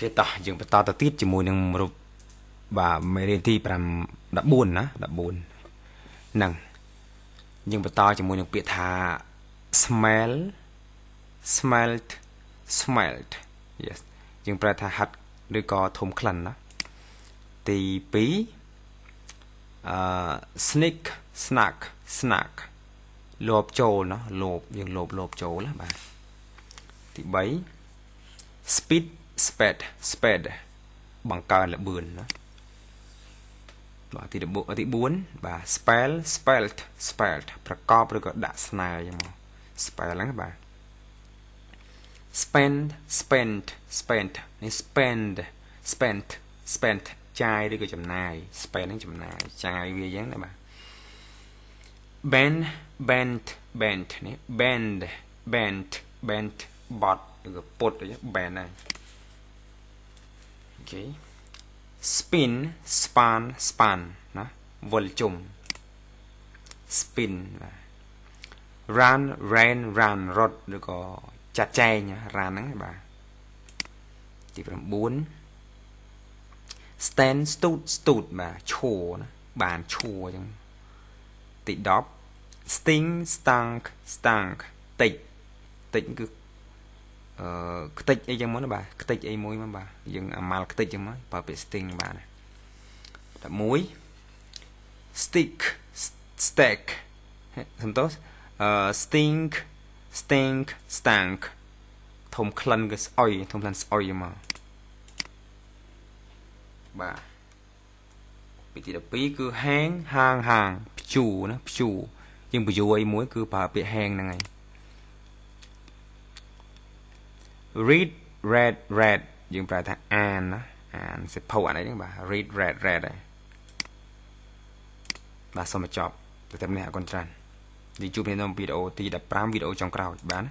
ខេតោះយើងបន្តទៅទៀតជាមួយនឹងរូបបាទមេរៀនទី5 14ណា14ហ្នឹងយើងបន្តជាមួយនឹងពាក្យថា smell smelt smelt yes យើងប្រែថាហាត់ឬក៏ធំក្លិនណាទី2អឺ sneak snack snack លោបចូលណាលោបយើងលោបលោបចូលណាបាទទី3 speed spade spade បង្កើនលបឿនណាបាទទី4ទី4បាទ spell spelt spelt ប្រកបឬក៏ដាក់ស្នែយ៉ាងមក spell ហ្នឹងបាទ spend spent spent នេះ spend spent spent ចាយឬក៏ចំណាយ spend ហ្នឹងចំណាយចាយវាយ៉ាងណាបាទ bend bent bent នេះ bend bent bent bot ឬក៏ពុតអី bend ហ្នឹង អូខេ spin span span ណាវិលជុំ spin បាទ run ran run រត់ឬក៏ចាត់ចែង run ហ្នឹងបាទទី9 stand stood stood បាទឈរណាបានឈរអញ្ចឹងទី10 sting stank stank តិចតិចគឺ អឺខ្ទេចអីចឹងមកណាបាទខ្ទេចអីមួយមកបាទយើងអាម៉ាល់ខ្ទេចចឹងមកបើពាក្យ sting បាទ11 stick stack សំទោសអឺ stink stink stank ធំក្លិនគឺស្អុយធំក្លិនស្អុយមកបាទពីទី12គឺ hang ហាងហាងព្យូណាព្យូយើងបញ្យួរអីមួយគឺប្រើពាក្យ hang ហ្នឹងហើយ read read read យើងប្រើថាអានណាអានសិភៅអានេះហ្នឹងបាទ read read read ហើយបាទសូមបញ្ចប់ទៅតែម្នាក់អរគុណច្រើននេះជួបគ្នានៅវីដេអូទី15វីដេអូចុងក្រោយបាទណា